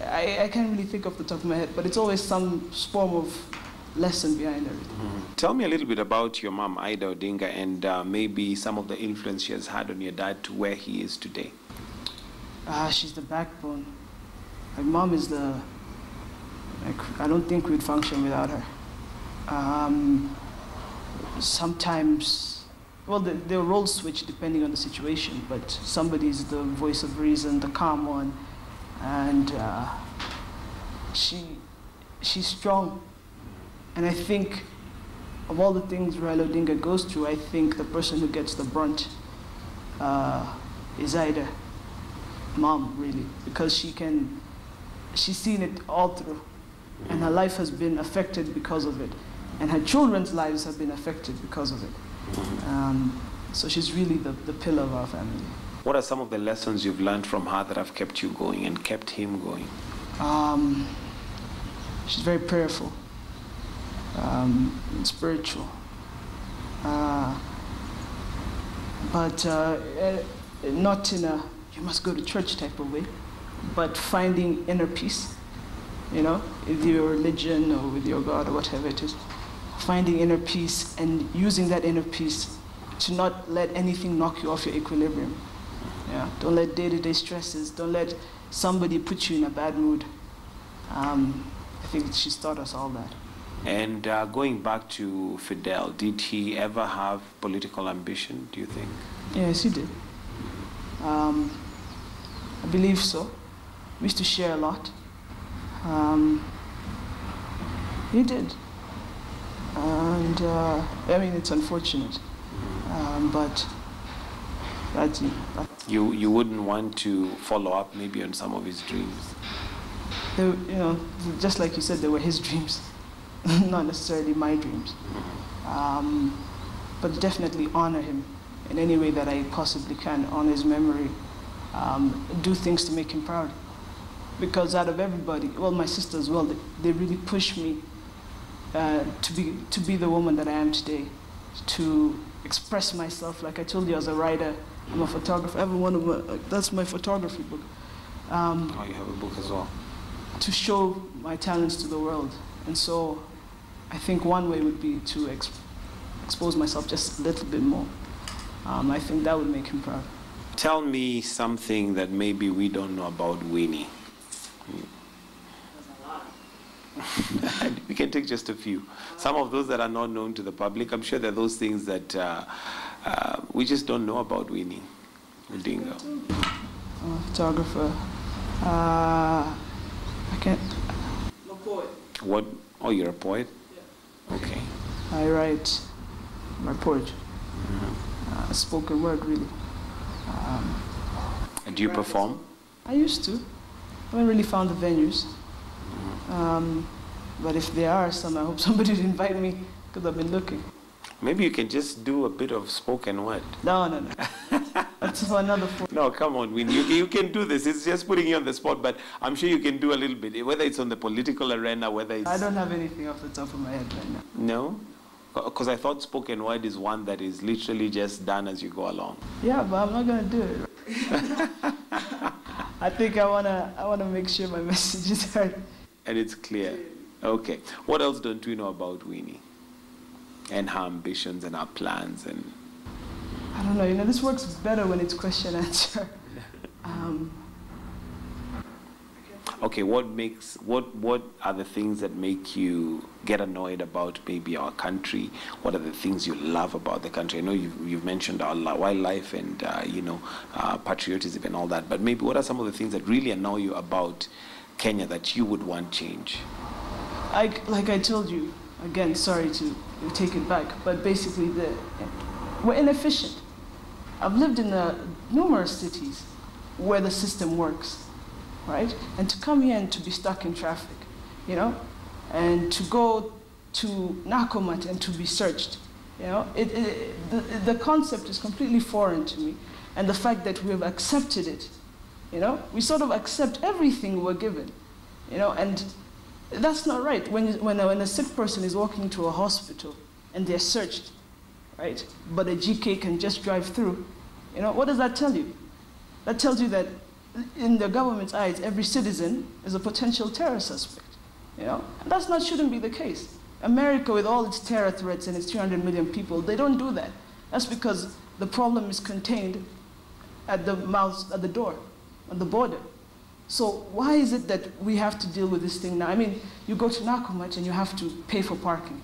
I, I can't really think off the top of my head, but it's always some form of lesson behind everything. Mm-hmm. Tell me a little bit about your mom, Ida Odinga, and uh, maybe some of the influence she has had on your dad to where he is today. Ah, she's the backbone. My mom is the. Like, I don't think we'd function without her. Um, sometimes, well, the, roles switch depending on the situation, but somebody's the voice of reason, the calm one, and uh, she, she's strong. And I think of all the things Raila Odinga goes through, I think the person who gets the brunt uh, is Ida mom, really, because she can, she's seen it all through, and her life has been affected because of it, and her children's lives have been affected because of it. Um, so she's really the, the pillar of our family. What are some of the lessons you've learned from her that have kept you going and kept him going? Um, she's very prayerful um, spiritual. Uh, but uh, eh, not in a you must go to church type of way, but finding inner peace, you know, with your religion or with your God or whatever it is. Finding inner peace and using that inner peace to not let anything knock you off your equilibrium. Yeah? Don't let day to day stresses, don't let somebody put you in a bad mood. Um, I think she's taught us all that. And uh, going back to Fidel, did he ever have political ambition, do you think? Yes, he did. Um, I believe so. We used to share a lot. Um, he did. And uh, I mean, it's unfortunate. Um, but that's, that's you, you wouldn't want to follow up maybe on some of his dreams? They, you know, just like you said, they were his dreams. not necessarily my dreams. Um, but definitely honor him in any way that I possibly can, honor his memory, um, do things to make him proud. Because out of everybody, well, my sisters, well, they, they really push me uh, to, be, to be the woman that I am today, to express myself. Like I told you, as a writer, I'm a photographer. Have one of my, that's my photography book. Um, oh, you have a book as well. To show my talents to the world. And so I think one way would be to exp expose myself just a little bit more. Um, I think that would make him proud. Tell me something that maybe we don't know about Winnie. we can take just a few. Some of those that are not known to the public, I'm sure there are those things that uh, uh, we just don't know about Winnie Odinga. Uh, photographer. Uh, I can't. What? Oh, you're a poet? Okay. I write my poetry, mm-hmm. uh, spoken word, really. Um, and do you perform? I used to. I haven't really found the venues. Um, but if there are some, I hope somebody would invite me because I've been looking. Maybe you can just do a bit of spoken word. No, no, no. That's for another form. No, come on, Win. You, you can do this. It's just putting you on the spot, but I'm sure you can do a little bit, whether it's on the political arena, whether it's. I don't have anything off the top of my head right now. No? Because I thought spoken word is one that is literally just done as you go along. Yeah, but I'm not going to do it. I think I want to I wanna make sure my message is heard. And it's clear. Okay. What else don't we know about Winnie? And her ambitions and her plans and I don't know, you know, this works better when it's question answer. Um, okay, what makes what what are the things that make you get annoyed about maybe our country? What are the things you love about the country? I know you've, you've mentioned our wildlife and uh, you know uh, patriotism and all that, but maybe what are some of the things that really annoy you about Kenya that you would want change? I, like I told you, again, sorry to take it back, but basically the, we're inefficient. I've lived in uh, numerous cities where the system works, right? And to come here and to be stuck in traffic, you know, and to go to Nakumatt and to be searched, you know, it, it, the, the concept is completely foreign to me. And the fact that we have accepted it, you know, we sort of accept everything we're given, you know, and that's not right. When, when, a, when a sick person is walking to a hospital and they're searched, right? But a GK can just drive through. You know, what does that tell you? That tells you that in the government's eyes, every citizen is a potential terror suspect. You know, and that's not shouldn't be the case. America, with all its terror threats and its 300 million people, they don't do that. That's because the problem is contained at the mouth, at the door, on the border. So why is it that we have to deal with this thing now? I mean, you go to Nakumatt and you have to pay for parking.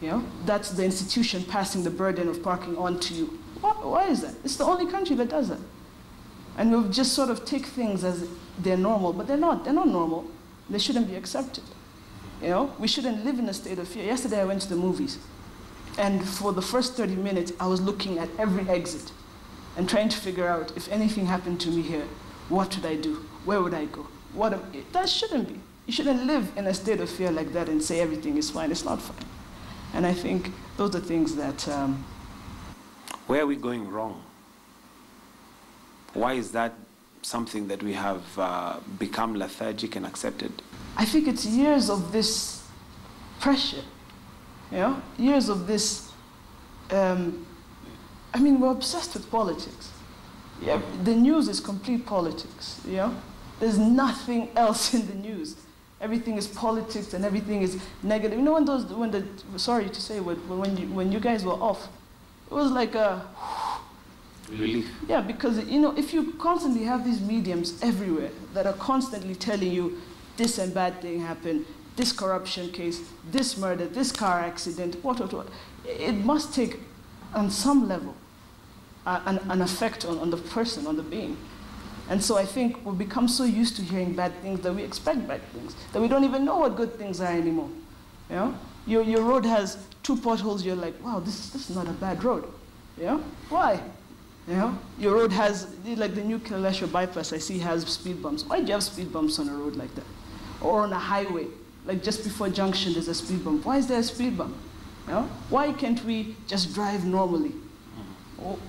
You know, that's the institution passing the burden of parking on to you. Why, why is that? It's the only country that does that. And we've just sort of take things as they're normal, but they're not. They're not normal. They shouldn't be accepted. You know, we shouldn't live in a state of fear. Yesterday I went to the movies, and for the first 30 minutes I was looking at every exit and trying to figure out if anything happened to me here, what should I do? Where would I go? What am, that shouldn't be. You shouldn't live in a state of fear like that and say everything is fine. It's not fine. And I think those are things that. Um, Where are we going wrong? Why is that something that we have uh, become lethargic and accepted? I think it's years of this pressure, you know, years of this. Um, I mean, we're obsessed with politics. Yeah, the news is complete politics. You know, there's nothing else in the news. Everything is politics and everything is negative. You know, when those, when the, sorry to say, when, when you, when you guys were off, it was like a relief. Yeah, because you know, if you constantly have these mediums everywhere that are constantly telling you this and bad thing happened, this corruption case, this murder, this car accident, what, what, what, it must take, on some level, an, an effect on, on the person, on the being. And so I think we've become so used to hearing bad things that we expect bad things, that we don't even know what good things are anymore. You know? Your, your road has two potholes, you're like, wow, this, this is not a bad road. Know? Why? You know? Your road has, like the new Kileleshwa bypass I see has speed bumps. Why do you have speed bumps on a road like that? Or on a highway, like just before junction there's a speed bump. Why is there a speed bump? You know? Why can't we just drive normally?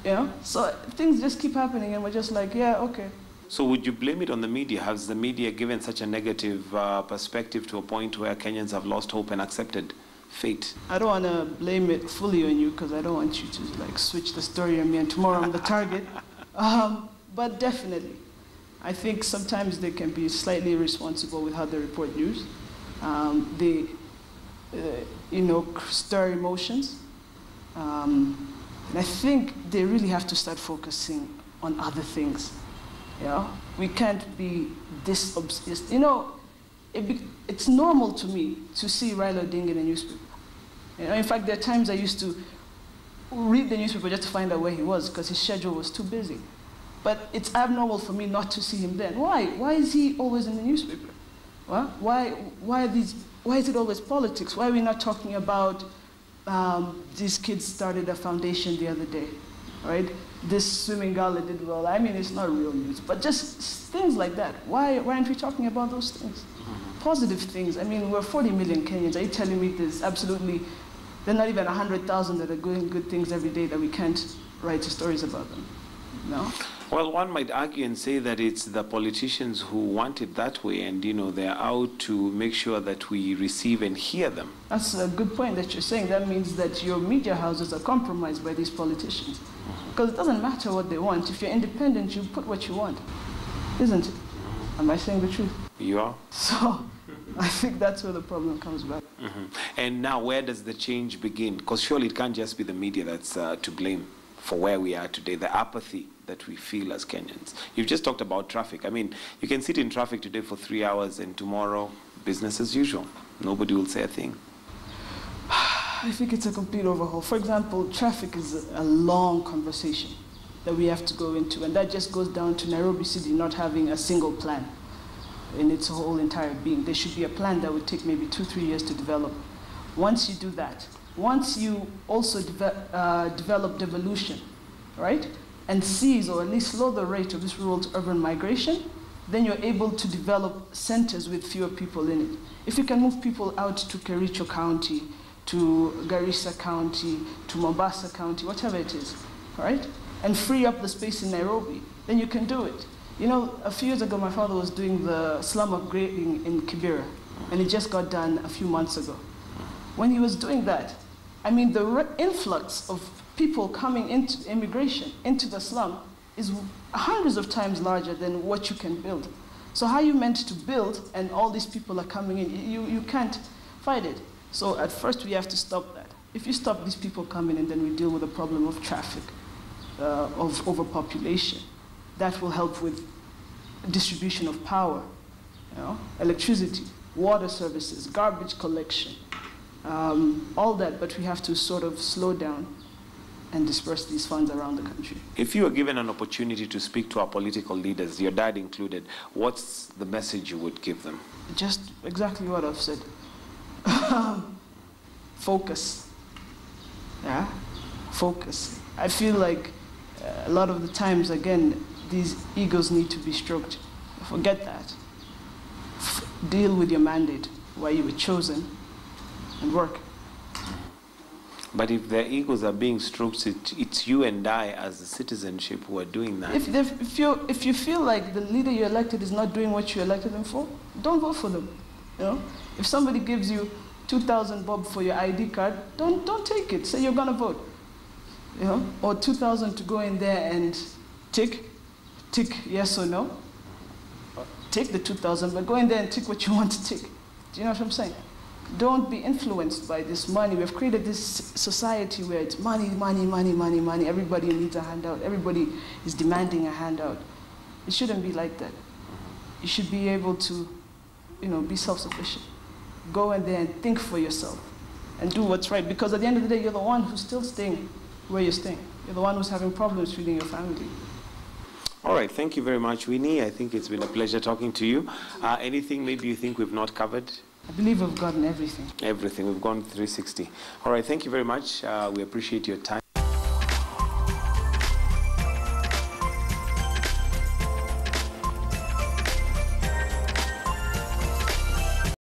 You know? So things just keep happening and we're just like, yeah, okay. So would you blame it on the media? Has the media given such a negative uh, perspective to a point where Kenyans have lost hope and accepted fate? I don't want to blame it fully on you because I don't want you to like switch the story on me and tomorrow I'm the target. Um, but definitely, I think sometimes they can be slightly irresponsible with how they report news. Um, they, uh, you know, stir emotions. Um, and I think they really have to start focusing on other things. Know, we can't be this obsessed. You know, it be, it's normal to me to see Raila Odinga in a newspaper. You know, in fact, there are times I used to read the newspaper just to find out where he was because his schedule was too busy. But it's abnormal for me not to see him then. Why? Why is he always in the newspaper? Well, why, why, these, why is it always politics? Why are we not talking about um, these kids started a foundation the other day, right? This swimming gala did well. I mean, it's not real news, but just things like that. Why, why aren't we talking about those things? Positive things. I mean, we're 40 million Kenyans. Are you telling me there's absolutely, there are not even 100,000 that are doing good things every day that we can't write stories about them? No? Well, one might argue and say that it's the politicians who want it that way, and you know they're out to make sure that we receive and hear them. That's a good point that you're saying. That means that your media houses are compromised by these politicians, because it doesn't matter what they want. If you're independent, you put what you want, isn't it? Am I saying the truth? You are. So, I think that's where the problem comes back. Mm-hmm. And now, where does the change begin? Because surely it can't just be the media that's uh, to blame for where we are today, the apathy that we feel as Kenyans. You've just talked about traffic. I mean, you can sit in traffic today for three hours and tomorrow, business as usual. Nobody will say a thing. I think it's a complete overhaul. For example, traffic is a long conversation that we have to go into, and that just goes down to Nairobi City not having a single plan in its whole entire being. There should be a plan that would take maybe two, three years to develop. Once you do that, once you also deve uh, develop devolution, right, and seize or at least slow the rate of this rural to urban migration, then you're able to develop centers with fewer people in it. If you can move people out to Kericho County, to Garissa County, to Mombasa County, whatever it is, right, and free up the space in Nairobi, then you can do it. You know, a few years ago, my father was doing the slum upgrading in Kibera, and it just got done a few months ago. When he was doing that, I mean, the influx of people coming into immigration, into the slum, is hundreds of times larger than what you can build. So how you meant to build and all these people are coming in? You, you can't fight it. So at first we have to stop that. If you stop these people coming in, then we deal with the problem of traffic, uh, of overpopulation. That will help with distribution of power, you know, electricity, water services, garbage collection, um, all that. But we have to sort of slow down and disperse these funds around the country. If you were given an opportunity to speak to our political leaders, your dad included, what's the message you would give them? Just exactly what I've said. Focus. Yeah? Focus. I feel like uh, a lot of the times, again, these egos need to be stroked. Forget that. F- deal with your mandate, why you were chosen, and work. But if their egos are being stroked, it, it's you and I as the citizenship who are doing that. If, you, if you feel like the leader you elected is not doing what you elected them for, don't vote for them. You know? If somebody gives you 2,000 bob for your ID card, don't, don't take it. Say you're going to vote. You know? Or 2,000 to go in there and tick, tick yes or no. Take the 2,000, but go in there and tick what you want to tick. Do you know what I'm saying? Don't be influenced by this money. We've created this society where it's money, money, money, money, money. Everybody needs a handout. Everybody is demanding a handout. It shouldn't be like that. You should be able to, you know, be self-sufficient. Go in there and think for yourself and do what's right. Because at the end of the day, you're the one who's still staying where you're staying. You're the one who's having problems feeding your family. All right, thank you very much, Winnie. I think it's been a pleasure talking to you. Uh, anything maybe you think we've not covered? I believe we've gotten everything. Everything. We've gone 360. All right, thank you very much. Uh, we appreciate your time.